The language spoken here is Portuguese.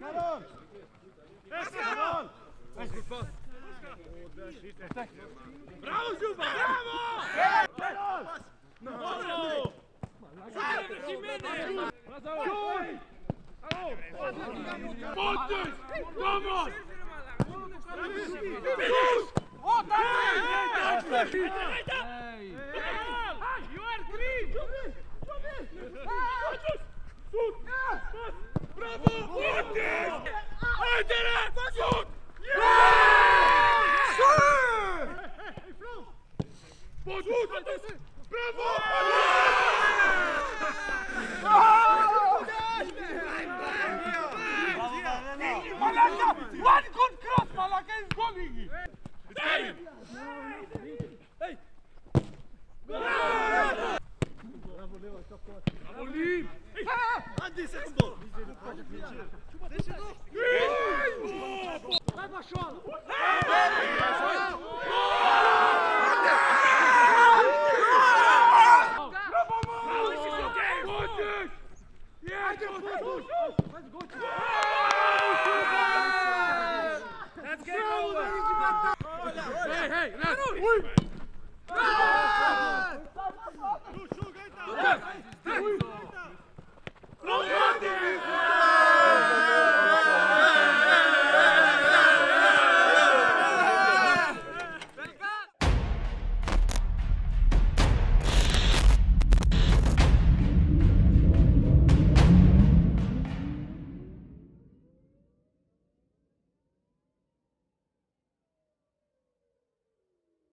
Karol! Karol! Bravo, Juba! Bravo! Karol! Bravo! Sarve, Jimenez! Gol! Potes! Vamos! One good cross! Malaka is going! Hey, hey, Ui! Ah! Ah! Ah! Ah! Ah! Ah! Ah! Sir!